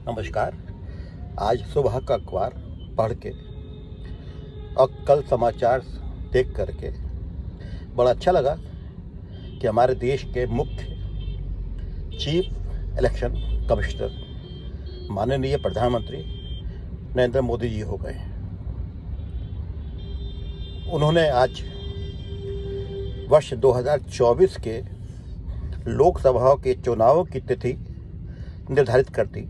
नमस्कार। आज सुबह का अखबार पढ़ के और कल समाचार देख करके बड़ा अच्छा लगा कि हमारे देश के मुख्य चीफ इलेक्शन कमिश्नर, माननीय प्रधानमंत्री नरेंद्र मोदी जी हो गए। उन्होंने आज वर्ष 2024 के लोकसभा के चुनावों की तिथि निर्धारित कर दी।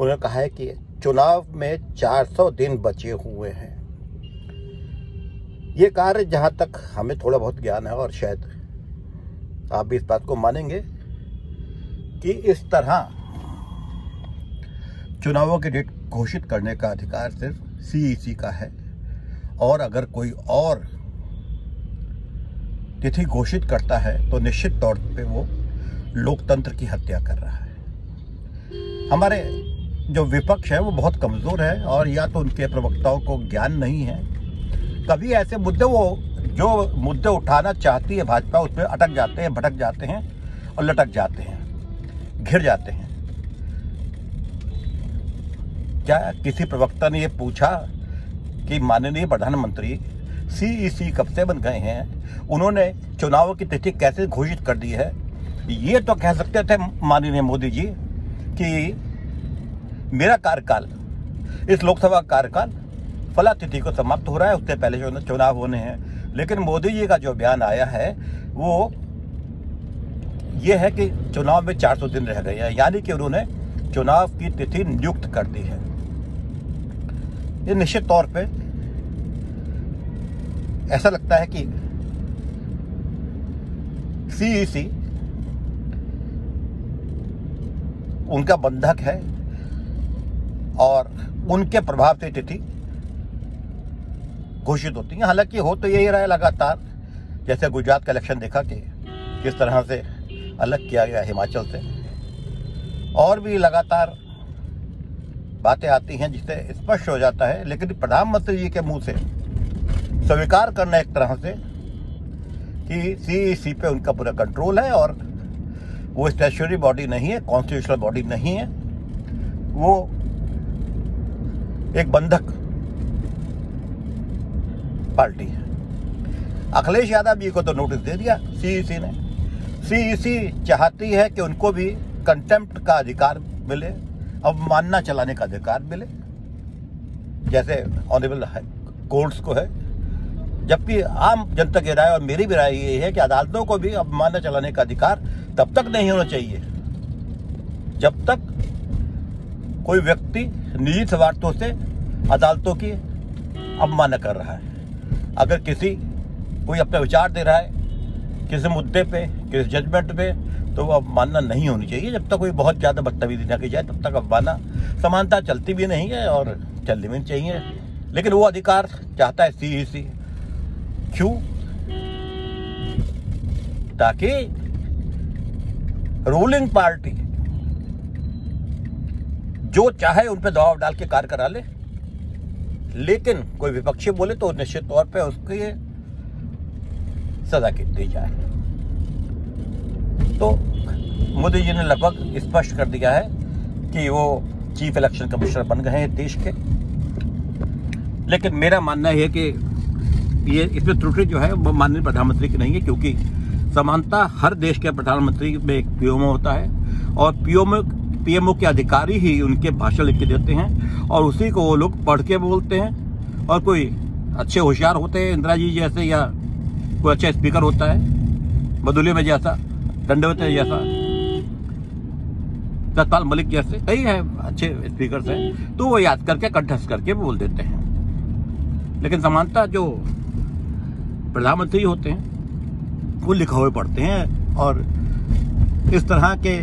उन्होंने कहा है कि चुनाव में 400 दिन बचे हुए हैं। ये कार्य जहाँ तक हमें थोड़ा बहुत ज्ञान है और शायद आप भी इस बात को मानेंगे कि इस तरह चुनावों की डेट घोषित करने का अधिकार सिर्फ़ सीईसी का है और अगर कोई और तिथि घोषित करता है तो निश्चित तौर पे वो लोकतंत्र की हत्या कर रहा है। हमारे जो विपक्ष है, वो बहुत कमज़ोर है और या तो उनके प्रवक्ताओं को ज्ञान नहीं है। कभी ऐसे मुद्दे वो, जो मुद्दे उठाना चाहती है भाजपा, उसमें अटक जाते हैं, भटक जाते हैं और लटक जाते हैं, घिर जाते हैं। क्या किसी प्रवक्ता ने ये पूछा कि माननीय प्रधानमंत्री सीईसी कब से बन गए हैं? उन्होंने चुनावों की तिथि कैसे घोषित कर दी है? ये तो कह सकते थे माननीय मोदी जी कि मेरा कार्यकाल, इस लोकसभा कार्यकाल फला तिथि को समाप्त हो रहा है, उससे पहले चुनाव होने हैं। लेकिन मोदी जी का जो बयान आया है, वो ये है कि चुनाव में 400 दिन रह गए हैं, यानी कि उन्होंने चुनाव की तिथि नियुक्त कर दी है। ये निश्चित तौर पे ऐसा लगता है कि सीईसी उनका बंधक है और उनके प्रभाव से तिथि घोषित होती है। हालाँकि हो तो यही रहा है लगातार। जैसे गुजरात का इलेक्शन देखा कि किस तरह से अलग किया गया हिमाचल से। और भी लगातार बातें आती हैं जिससे स्पष्ट हो जाता है। लेकिन प्रधानमंत्री जी के मुँह से स्वीकार करना एक तरह से कि सी सी पे उनका पूरा कंट्रोल है और वो स्टेचुरी बॉडी नहीं है कॉन्स्टिट्यूशनल बॉडी नहीं है। वो एक बंधक पार्टी है। अखिलेश यादव जी को तो नोटिस दे दिया सीईसी ने। सीईसी चाहती है कि उनको भी कंटेम्प्ट का अधिकार मिले, अवमानना चलाने का अधिकार मिले। जैसे ऑनरेबल कोर्ट्स को है। जबकि आम जनता की राय और मेरी भी राय ये है कि अदालतों को भी अवमानना चलाने का अधिकार तब तक नहीं होना चाहिए, जब तक कोई व्यक्ति निजी स्वार्थों से अदालतों की अवमानना कर रहा है। अगर किसी कोई अपना विचार दे रहा है, किसी मुद्दे पे, किसी जजमेंट पे तो वो अवमानना नहीं होनी चाहिए। जब तक कोई बहुत ज़्यादा बदतमीजी न की जाए, तब तक अवमानना समानता चलती भी नहीं है और चलनी भी चाहिए। लेकिन वो अधिकार चाहता है सी सी क्यों? ताकि रूलिंग पार्टी जो चाहे उन पर दबाव डाल के कार्य करा ले। लेकिन कोई विपक्षी बोले तो निश्चित तौर पर उसकी सजा की दी जाए। तो मोदी जी ने लगभग स्पष्ट कर दिया है कि वो चीफ इलेक्शन कमिश्नर बन गए हैं देश के। लेकिन मेरा मानना है कि ये इसमें त्रुटि जो है, वो माननीय प्रधानमंत्री की नहीं है, क्योंकि समानता हर देश के प्रधानमंत्री में एक पीएमओ होता है। और पीएमओ पीएमओ के अधिकारी ही उनके भाषण लिख के देते हैं और उसी को वो लोग पढ़ के बोलते हैं। और कोई अच्छे होशियार होते हैं, इंदिरा जी जैसे, या कोई अच्छा स्पीकर होता है मधुली में जैसा, दंडवत जैसा। सतपाल मलिक जैसे, कई है, अच्छे स्पीकर हैं तो वो याद करके, कंठस्थ करके बोल देते हैं। लेकिन समानता जो प्रधानमंत्री होते हैं, वो लिखा हुए पढ़ते हैं और इस तरह के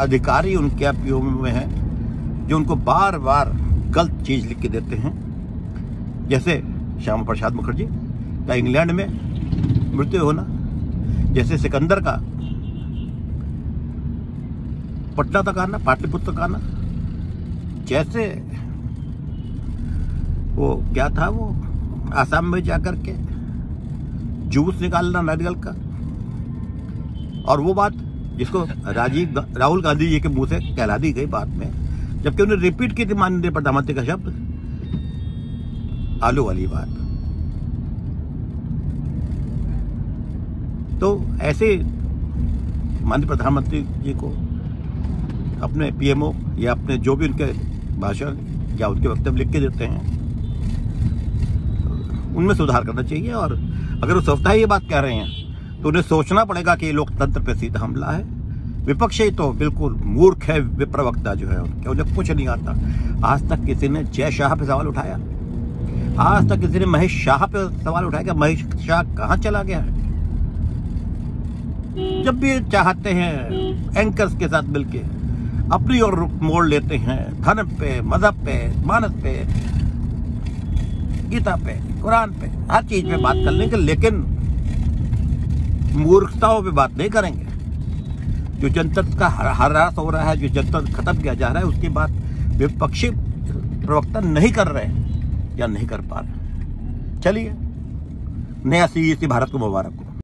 अधिकारी उनके पीओ में हैं, जो उनको बार बार गलत चीज़ लिख के देते हैं। जैसे श्यामा प्रसाद मुखर्जी का इंग्लैंड में मृत्यु होना, जैसे सिकंदर का पटना तक आना, पाटलिपुत्र तक आना, जैसे वो क्या था वो, आसाम में जाकर के जूस निकालना नारियल का। और वो बात जिसको राजीव राहुल गांधी जी के मुँह से कहला दी गई बात में। जबकि उन्हें रिपीट की थी माननीय प्रधानमंत्री का शब्द, आलू वाली बात। तो ऐसे माननीय प्रधानमंत्री जी को अपने पीएमओ या अपने जो भी उनके भाषण या उनके वक्तव्य लिख के देते हैं, उनमें सुधार करना चाहिए। और अगर वो सोचता है ये बात कह रहे हैं तो उन्हें सोचना पड़ेगा कि ये लोकतंत्र पे सीधा हमला है। विपक्ष ही तो बिल्कुल मूर्ख है, विप्रवक्ता जो है उनके। उन्हें कुछ नहीं आता। आज तक किसी ने जय शाह पे सवाल उठाया। आज तक किसी ने महेश शाह पे सवाल उठाया कि महेश शाह कहाँ चला गया है। जब भी चाहते हैं एंकर्स के साथ मिलके अपनी ओर मोड़ लेते हैं धर्म पे, मज़हब पे, मानस पे, गीता पे, कुरान पे, हर चीज़ पे बात कर लेंगे, लेकिन मूर्खताओं पे बात नहीं करेंगे। जो जनतंत्र का हर- हरास हो रहा है, जो जनतंत्र खत्म किया जा रहा है, उसकी बात विपक्षी प्रवक्ता नहीं कर रहे या नहीं कर पा रहे चलिए, नया सी भारत को मुबारक हो।